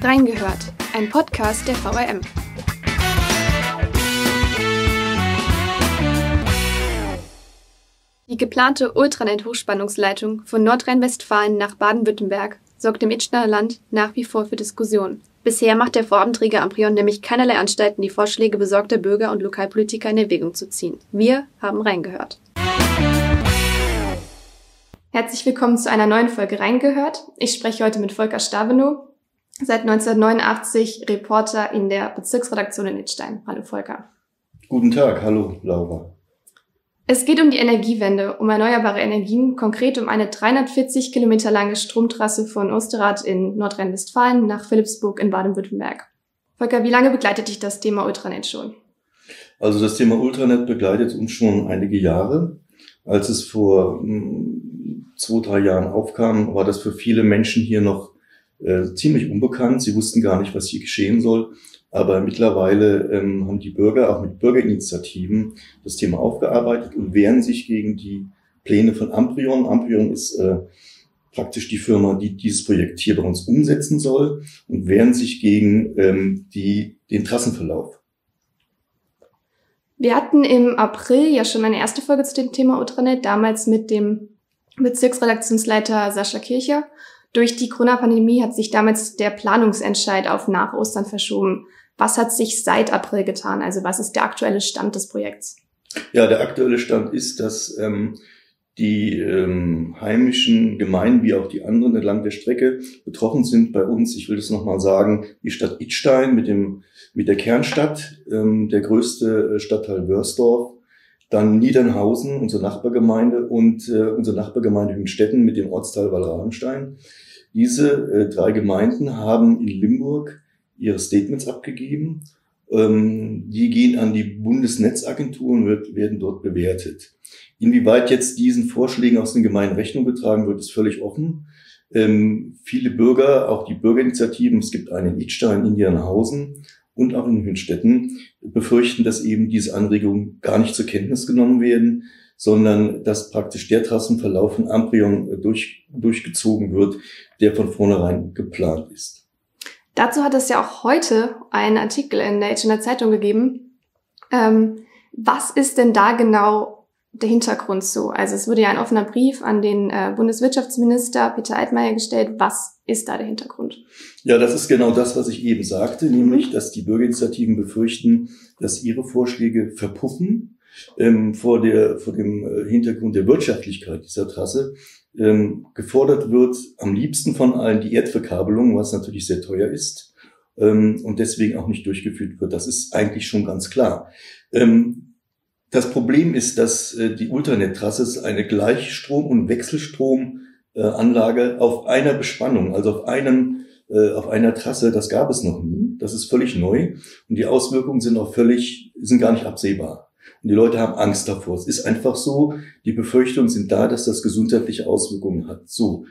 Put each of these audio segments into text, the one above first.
Reingehört, ein Podcast der VRM. Die geplante Ultranet-Hochspannungsleitung von Nordrhein-Westfalen nach Baden-Württemberg sorgt im Itschner Land nach wie vor für Diskussionen. Bisher macht der Vorabenträger Amprion nämlich keinerlei Anstalten, die Vorschläge besorgter Bürger und Lokalpolitiker in Erwägung zu ziehen. Wir haben reingehört. Herzlich willkommen zu einer neuen Folge Reingehört. Ich spreche heute mit Volker Stavenow, seit 1989 Reporter in der Bezirksredaktion in Idstein. Hallo Volker. Guten Tag, hallo Laura. Es geht um die Energiewende, um erneuerbare Energien, konkret um eine 340 Kilometer lange Stromtrasse von Osterrad in Nordrhein-Westfalen nach Philipsburg in Baden-Württemberg. Volker, wie lange begleitet dich das Thema Ultranet schon? Also das Thema Ultranet begleitet uns schon einige Jahre. Als es vor hm, zwei, drei Jahren aufkam, war das für viele Menschen hier noch äh, ziemlich unbekannt. Sie wussten gar nicht, was hier geschehen soll. Aber mittlerweile ähm, haben die Bürger auch mit Bürgerinitiativen das Thema aufgearbeitet und wehren sich gegen die Pläne von Amprion. Amprion ist äh, praktisch die Firma, die dieses Projekt hier bei uns umsetzen soll und wehren sich gegen ähm, die, den Trassenverlauf. Wir hatten im April ja schon eine erste Folge zu dem Thema Ultranet, damals mit dem Bezirksredaktionsleiter Sascha Kircher. Durch die Corona-Pandemie hat sich damals der Planungsentscheid auf nach Ostern verschoben. Was hat sich seit April getan? Also was ist der aktuelle Stand des Projekts? Ja, der aktuelle Stand ist, dass ähm, die ähm, heimischen Gemeinden wie auch die anderen entlang der Strecke betroffen sind bei uns. Ich will das nochmal sagen, die Stadt Idstein mit, dem, mit der Kernstadt, ähm, der größte äh, Stadtteil Wörsdorf, dann Niedernhausen, unsere Nachbargemeinde und äh, unsere Nachbargemeinde Hünstetten mit dem Ortsteil Wallrabenstein. Diese äh, drei Gemeinden haben in Limburg ihre Statements abgegeben. Ähm, die gehen an die Bundesnetzagentur und wird, werden dort bewertet. Inwieweit jetzt diesen Vorschlägen aus den Gemeinden Rechnung getragen wird, ist völlig offen. Ähm, viele Bürger, auch die Bürgerinitiativen, es gibt einen in Idstein, in Niedernhausen und auch in Hünstetten, befürchten, dass eben diese Anregungen gar nicht zur Kenntnis genommen werden, sondern dass praktisch der Trassenverlauf von Amprion durch, durchgezogen wird, der von vornherein geplant ist. Dazu hat es ja auch heute einen Artikel in der Hitchener Zeitung gegeben. Ähm, was ist denn da genau der Hintergrund so? Also es wurde ja ein offener Brief an den äh, Bundeswirtschaftsminister Peter Altmaier gestellt. Was ist da der Hintergrund? Ja, das ist genau das, was ich eben sagte, nämlich, mhm. dass die Bürgerinitiativen befürchten, dass ihre Vorschläge verpuffen ähm, vor, der, vor dem äh, Hintergrund der Wirtschaftlichkeit dieser Trasse ähm, gefordert wird, am liebsten von allen die Erdverkabelung, was natürlich sehr teuer ist ähm, und deswegen auch nicht durchgeführt wird. Das ist eigentlich schon ganz klar. Ähm, das Problem ist, dass äh, die Ultranet-Trasse eine Gleichstrom- und Wechselstromanlage äh, auf einer Bespannung, also auf einem äh, auf einer Trasse, das gab es noch nie. Das ist völlig neu und die Auswirkungen sind auch völlig, sind gar nicht absehbar. Und die Leute haben Angst davor. Es ist einfach so, die Befürchtungen sind da, dass das gesundheitliche Auswirkungen hat. So.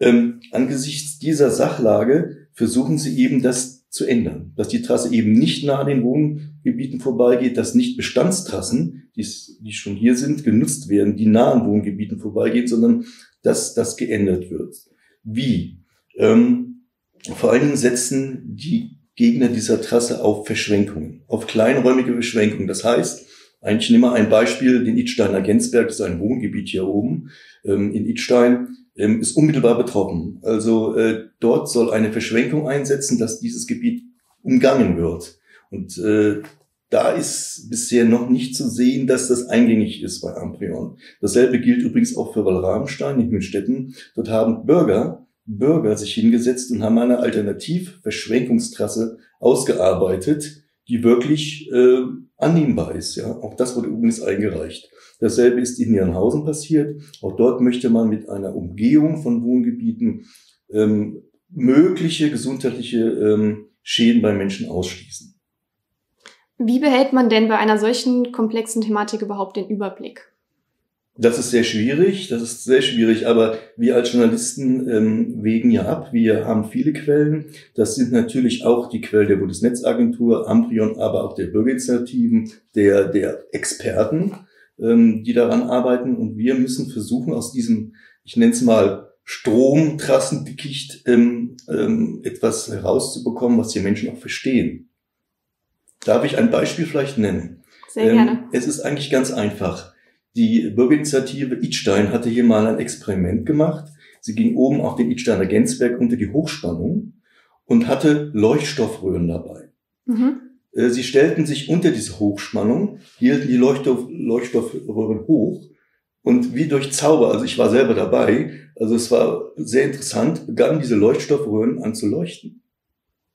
Ähm, angesichts dieser Sachlage versuchen sie eben, das zu ändern. Dass die Trasse eben nicht nah an den Wohngebieten vorbeigeht, dass nicht Bestandstrassen, die, schon hier sind, genutzt werden, die nah an Wohngebieten vorbeigehen, sondern dass das geändert wird. Wie? Ähm, vor allen Dingen setzen die Gegner dieser Trasse auf Verschwenkungen, auf kleinräumige Verschwenkungen. Das heißt, eigentlich nehme ein Beispiel, den Idsteiner Gensberg, das ist ein Wohngebiet hier oben ähm, in Idstein, ähm, ist unmittelbar betroffen. Also äh, dort soll eine Verschwenkung einsetzen, dass dieses Gebiet umgangen wird. Und äh, da ist bisher noch nicht zu sehen, dass das eingängig ist bei Amprion. Dasselbe gilt übrigens auch für Wallrabenstein in Hünstetten. Dort haben Bürger, Bürger sich hingesetzt und haben eine Alternativ-Verschwenkungstrasse ausgearbeitet, die wirklich äh, annehmbar ist. Ja, auch das wurde übrigens eingereicht. Dasselbe ist in Nierenhausen passiert. Auch dort möchte man mit einer Umgehung von Wohngebieten ähm, mögliche gesundheitliche ähm, Schäden bei Menschen ausschließen. Wie behält man denn bei einer solchen komplexen Thematik überhaupt den Überblick? Das ist sehr schwierig, das ist sehr schwierig, aber wir als Journalisten ähm, wägen ja ab. Wir haben viele Quellen. Das sind natürlich auch die Quellen der Bundesnetzagentur, Amprion, aber auch der Bürgerinitiativen, der, der Experten, ähm, die daran arbeiten. Und wir müssen versuchen, aus diesem, ich nenne es mal, Stromtrassendickicht ähm, ähm, etwas herauszubekommen, was die Menschen auch verstehen. Darf ich ein Beispiel vielleicht nennen? Sehr ähm, gerne. Es ist eigentlich ganz einfach. Die Bürgerinitiative Idstein hatte hier mal ein Experiment gemacht. Sie ging oben auf den Idsteiner Gensberg unter die Hochspannung und hatte Leuchtstoffröhren dabei. Mhm. Äh, sie stellten sich unter diese Hochspannung, hielten die Leuchtstoff, Leuchtstoffröhren hoch und wie durch Zauber, also ich war selber dabei, also es war sehr interessant, begannen diese Leuchtstoffröhren an zu leuchten.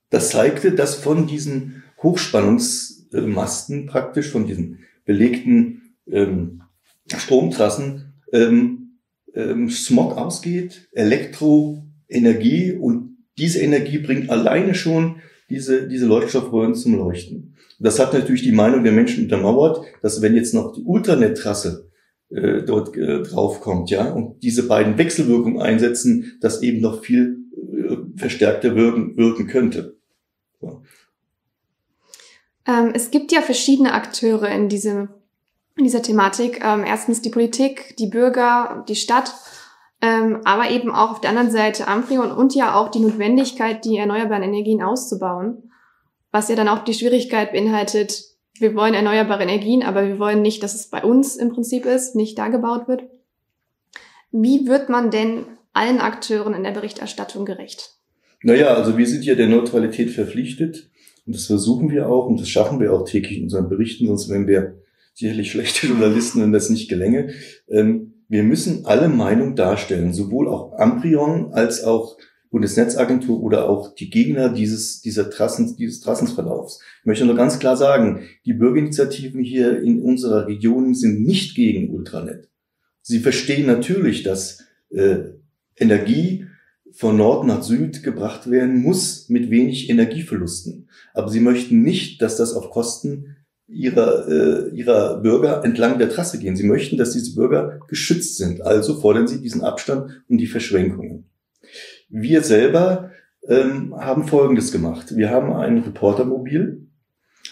Das zeigte, dass von diesen Hochspannungsmasten praktisch, von diesen belegten ähm, Stromtrassen ähm, ähm, Smog ausgeht, Elektroenergie und diese Energie bringt alleine schon diese, diese Leuchtstoffröhren zum Leuchten. Das hat natürlich die Meinung der Menschen untermauert, dass wenn jetzt noch die Ultranet-Trasse äh, dort äh, draufkommt, ja, und diese beiden Wechselwirkungen einsetzen, das eben noch viel äh, verstärkter wirken, wirken könnte. So. Ähm, es gibt ja verschiedene Akteure in diesem dieser Thematik. Ähm, erstens die Politik, die Bürger, die Stadt, ähm, aber eben auch auf der anderen Seite Amprion und ja auch die Notwendigkeit, die erneuerbaren Energien auszubauen, was ja dann auch die Schwierigkeit beinhaltet, wir wollen erneuerbare Energien, aber wir wollen nicht, dass es bei uns im Prinzip ist, nicht da gebaut wird. Wie wird man denn allen Akteuren in der Berichterstattung gerecht? Naja, also wir sind ja der Neutralität verpflichtet und das versuchen wir auch und das schaffen wir auch täglich in unseren Berichten, sonst wären wir sicherlich schlechte Journalisten, wenn das nicht gelänge. Ähm, wir müssen alle Meinung darstellen, sowohl auch Amprion als auch Bundesnetzagentur oder auch die Gegner dieses, dieser Trassen, dieses Trassensverlaufs. Ich möchte nur ganz klar sagen, die Bürgerinitiativen hier in unserer Region sind nicht gegen Ultranet. Sie verstehen natürlich, dass äh, Energie von Nord nach Süd gebracht werden muss mit wenig Energieverlusten. Aber sie möchten nicht, dass das auf Kosten ihrer, äh, ihrer Bürger entlang der Trasse gehen. Sie möchten, dass diese Bürger geschützt sind. Also fordern sie diesen Abstand und die Verschränkungen. Wir selber ähm, haben Folgendes gemacht. Wir haben ein Reportermobil,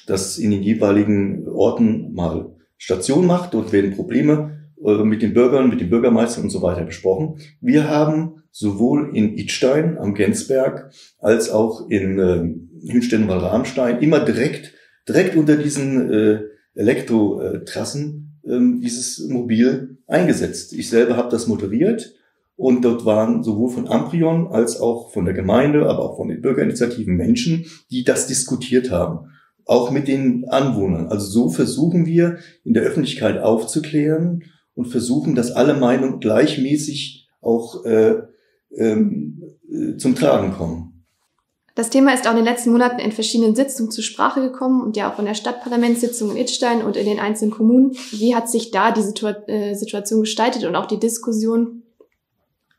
das in den jeweiligen Orten mal Station macht. Dort werden Probleme äh, mit den Bürgern, mit den Bürgermeistern und so weiter besprochen. Wir haben sowohl in Idstein am Gensberg als auch in äh, Hünstetten-Walramstein immer direkt direkt unter diesen äh, Elektrotrassen ähm, dieses Mobil eingesetzt. Ich selber habe das moderiert und dort waren sowohl von Amprion als auch von der Gemeinde, aber auch von den Bürgerinitiativen Menschen, die das diskutiert haben. Auch mit den Anwohnern. Also so versuchen wir in der Öffentlichkeit aufzuklären und versuchen, dass alle Meinungen gleichmäßig auch äh, ähm, äh, zum Tragen kommen. Das Thema ist auch in den letzten Monaten in verschiedenen Sitzungen zur Sprache gekommen und ja auch in der Stadtparlamentssitzung in Idstein und in den einzelnen Kommunen. Wie hat sich da die Situa äh, Situation gestaltet und auch die Diskussion?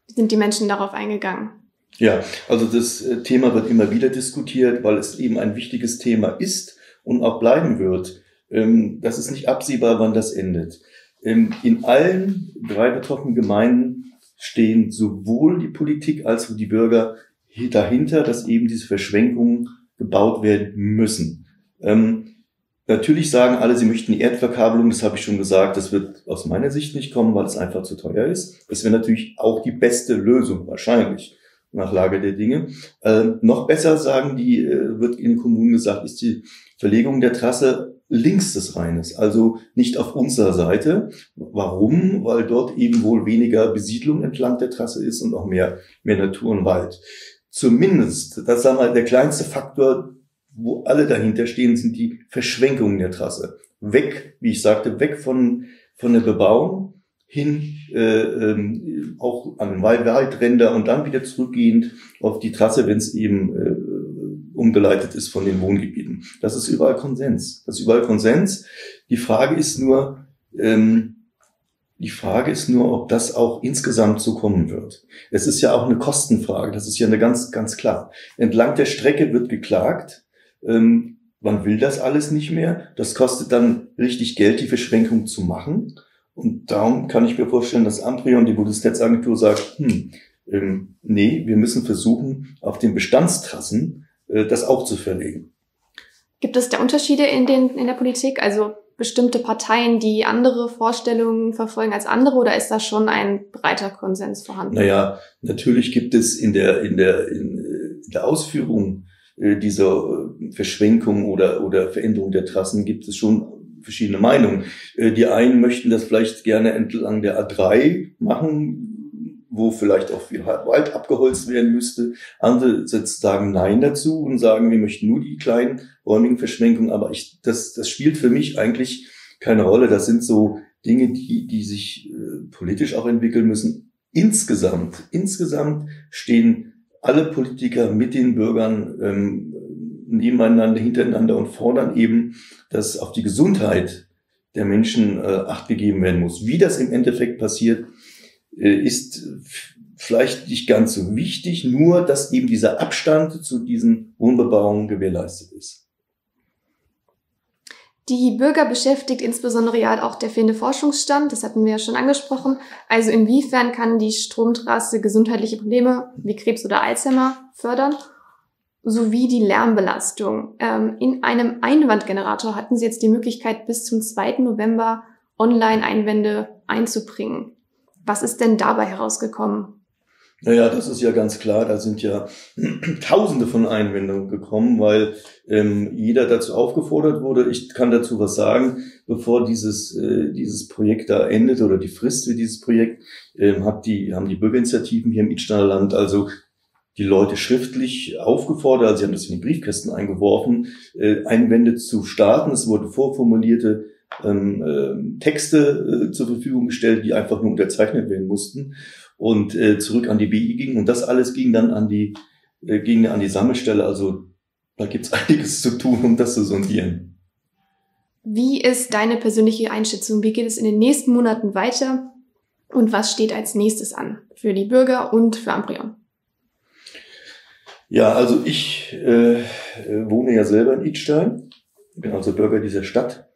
Wie sind die Menschen darauf eingegangen? Ja, also das äh, Thema wird immer wieder diskutiert, weil es eben ein wichtiges Thema ist und auch bleiben wird. Ähm, das ist nicht absehbar, wann das endet. Ähm, in allen drei betroffenen Gemeinden stehen sowohl die Politik als auch die Bürger dahinter, dass eben diese Verschwenkungen gebaut werden müssen. Ähm, natürlich sagen alle, sie möchten die Erdverkabelung, das habe ich schon gesagt, das wird aus meiner Sicht nicht kommen, weil es einfach zu teuer ist. Das wäre natürlich auch die beste Lösung, wahrscheinlich, nach Lage der Dinge. Äh, noch besser sagen die, äh, wird in den Kommunen gesagt, ist die Verlegung der Trasse links des Rheines, also nicht auf unserer Seite. Warum? Weil dort eben wohl weniger Besiedlung entlang der Trasse ist und auch mehr, mehr Natur und Wald zumindest, das sagen wir, der kleinste Faktor, wo alle dahinter stehen, sind die Verschwenkungen der Trasse. Weg, wie ich sagte, weg von, von der Bebauung hin äh, ähm, auch an den Waldränder und dann wieder zurückgehend auf die Trasse, wenn es eben äh, umgeleitet ist von den Wohngebieten. Das ist überall Konsens. Das ist überall Konsens. Die Frage ist nur, ähm, die Frage ist nur, ob das auch insgesamt so kommen wird. Es ist ja auch eine Kostenfrage, das ist ja eine ganz, ganz klar. Entlang der Strecke wird geklagt. Ähm, man will das alles nicht mehr. Das kostet dann richtig Geld, die Verschränkung zu machen. Und darum kann ich mir vorstellen, dass Amprion, die Bundesnetzagentur, sagt, hm, ähm, nee, wir müssen versuchen, auf den Bestandstrassen äh, das auch zu verlegen. Gibt es da Unterschiede in, den, in der Politik? Also bestimmte Parteien, die andere Vorstellungen verfolgen als andere oder ist da schon ein breiter Konsens vorhanden? Naja, natürlich gibt es in der, in der, in der Ausführung äh, dieser äh, Verschwenkung oder, oder Veränderung der Trassen gibt es schon verschiedene Meinungen. Äh, die einen möchten das vielleicht gerne entlang der A3 machen, wo vielleicht auch viel Wald abgeholzt werden müsste. Andere sagen Nein dazu und sagen, wir möchten nur die kleinen räumigen Verschwenkungen. Aber ich, das, das spielt für mich eigentlich keine Rolle. Das sind so Dinge, die, die sich äh, politisch auch entwickeln müssen. Insgesamt, insgesamt stehen alle Politiker mit den Bürgern ähm, nebeneinander, hintereinander und fordern eben, dass auf die Gesundheit der Menschen äh, Acht gegeben werden muss. Wie das im Endeffekt passiert, ist vielleicht nicht ganz so wichtig, nur dass eben dieser Abstand zu diesen Wohnbebauungen gewährleistet ist. Die Bürger beschäftigt insbesondere ja auch der fehlende Forschungsstand, das hatten wir ja schon angesprochen. Also inwiefern kann die Stromtrasse gesundheitliche Probleme wie Krebs oder Alzheimer fördern? Sowie die Lärmbelastung. Ähm, in einem Einwandgenerator hatten Sie jetzt die Möglichkeit, bis zum 2. November Online-Einwände einzubringen. Was ist denn dabei herausgekommen? Naja, das ist ja ganz klar. Da sind ja Tausende von Einwendungen gekommen, weil ähm, jeder dazu aufgefordert wurde. Ich kann dazu was sagen, bevor dieses äh, dieses Projekt da endet oder die Frist für dieses Projekt, ähm, hat die haben die Bürgerinitiativen hier im Idsteiner Land also die Leute schriftlich aufgefordert, also sie haben das in die Briefkästen eingeworfen, äh, Einwände zu starten. Es wurde vorformulierte ähm, äh, Texte äh, zur Verfügung gestellt, die einfach nur unterzeichnet werden mussten und äh, zurück an die BI gingen. Und das alles ging dann an die, äh, ging an die Sammelstelle. Also da gibt's einiges zu tun, um das zu sondieren. Wie ist deine persönliche Einschätzung? Wie geht es in den nächsten Monaten weiter? Und was steht als nächstes an für die Bürger und für Amprion? Ja, also ich äh, wohne ja selber in Idstein, bin also Bürger dieser Stadt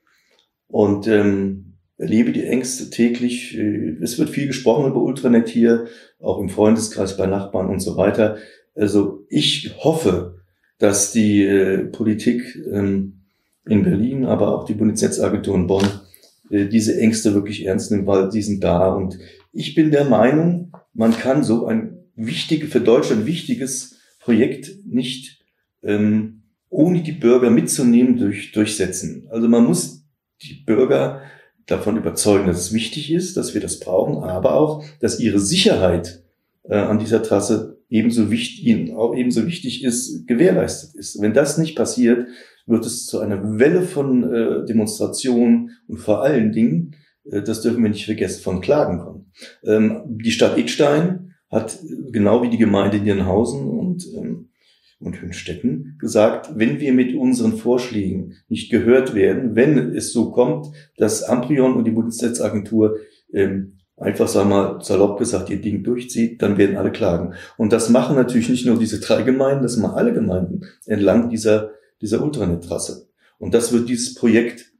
und ähm, erlebe die Ängste täglich. Äh, es wird viel gesprochen über Ultranet hier, auch im Freundeskreis, bei Nachbarn und so weiter. Also ich hoffe, dass die äh, Politik ähm, in Berlin, aber auch die Bundesnetzagentur in Bonn äh, diese Ängste wirklich ernst nimmt, weil die sind da. Und ich bin der Meinung, man kann so ein wichtig, für Deutschland wichtiges Projekt nicht ähm, ohne die Bürger mitzunehmen durch, durchsetzen. Also man muss die Bürger davon überzeugen, dass es wichtig ist, dass wir das brauchen, aber auch, dass ihre Sicherheit äh, an dieser Trasse ebenso wichtig, ihnen auch ebenso wichtig ist, gewährleistet ist. Wenn das nicht passiert, wird es zu einer Welle von äh, Demonstrationen und vor allen Dingen, äh, das dürfen wir nicht vergessen, von Klagen kommen. Ähm, die Stadt Idstein hat genau wie die Gemeinde Nierhausen und ähm, und Hünstetten gesagt, wenn wir mit unseren Vorschlägen nicht gehört werden, wenn es so kommt, dass Amprion und die Bundesnetzagentur ähm, einfach, sagen wir mal, salopp gesagt, ihr Ding durchzieht, dann werden alle klagen. Und das machen natürlich nicht nur diese drei Gemeinden, das machen alle Gemeinden entlang dieser, dieser Ultranet-Trasse. Und das wird dieses Projekt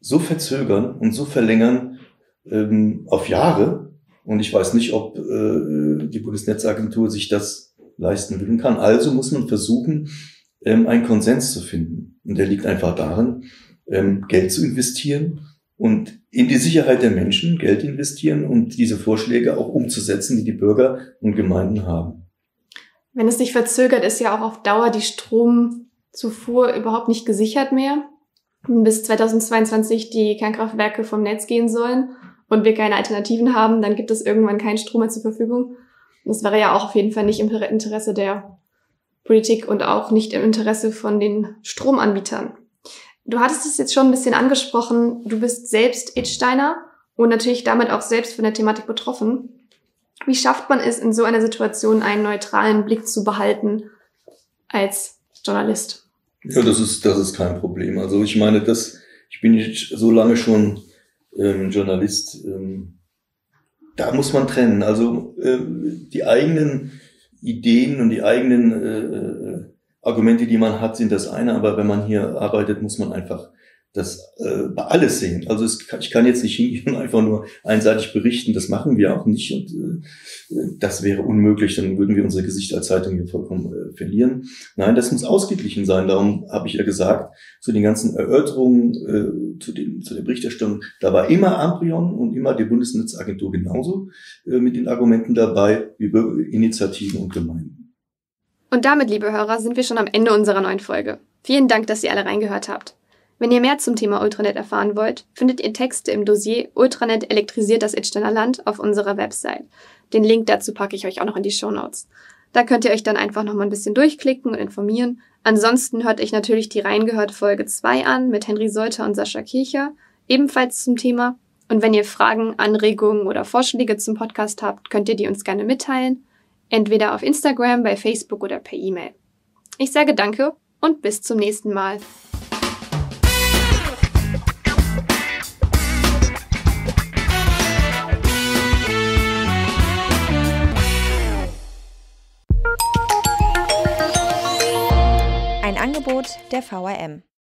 so verzögern und so verlängern ähm, auf Jahre. Und ich weiß nicht, ob äh, die Bundesnetzagentur sich das leisten will und kann. Also muss man versuchen, ähm, einen Konsens zu finden. Und der liegt einfach darin, ähm, Geld zu investieren und in die Sicherheit der Menschen Geld investieren und diese Vorschläge auch umzusetzen, die die Bürger und Gemeinden haben. Wenn es sich verzögert, ist ja auch auf Dauer die Stromzufuhr überhaupt nicht gesichert mehr. Bis 2022 die Kernkraftwerke vom Netz gehen sollen und wir keine Alternativen haben, dann gibt es irgendwann keinen Strom mehr zur Verfügung. Das wäre ja auch auf jeden Fall nicht im Interesse der Politik und auch nicht im Interesse von den Stromanbietern. Du hattest es jetzt schon ein bisschen angesprochen. Du bist selbst Itsteiner und natürlich damit auch selbst von der Thematik betroffen. Wie schafft man es, in so einer Situation einen neutralen Blick zu behalten als Journalist? Ja, das ist, das ist kein Problem. Also ich meine, das, ich bin jetzt so lange schon ähm, Journalist. Ähm, da muss man trennen. Also äh, die eigenen Ideen und die eigenen äh, äh, Argumente, die man hat, sind das eine, aber wenn man hier arbeitet, muss man einfach das äh, alles sehen. Also es, ich kann jetzt nicht hingehen und einfach nur einseitig berichten, das machen wir auch nicht und äh, das wäre unmöglich, dann würden wir unser Gesicht als Zeitung hier vollkommen äh, verlieren. Nein, das muss ausgeglichen sein, darum habe ich ja gesagt, zu den ganzen Erörterungen, äh, zu, den, zu der Berichterstattung, da war immer Amprion und immer die Bundesnetzagentur genauso äh, mit den Argumenten dabei wie Initiativen und Gemeinden. Und damit, liebe Hörer, sind wir schon am Ende unserer neuen Folge. Vielen Dank, dass ihr alle reingehört habt. Wenn ihr mehr zum Thema Ultranet erfahren wollt, findet ihr Texte im Dossier Ultranet elektrisiert das Edsteiner Land auf unserer Website. Den Link dazu packe ich euch auch noch in die Show Notes. Da könnt ihr euch dann einfach noch mal ein bisschen durchklicken und informieren. Ansonsten hört euch natürlich die Reingehört Folge 2 an mit Henry Solter und Sascha Kircher, ebenfalls zum Thema. Und wenn ihr Fragen, Anregungen oder Vorschläge zum Podcast habt, könnt ihr die uns gerne mitteilen. Entweder auf Instagram, bei Facebook oder per E-Mail. Ich sage danke und bis zum nächsten Mal. Angebot der VRM.